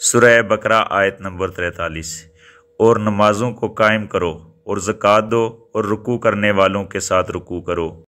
सुरह बकरा आयत नंबर तैंतालीस। और नमाज़ों को कायम करो और ज़क़़त दो और रुकू करने वालों के साथ रुकू करो।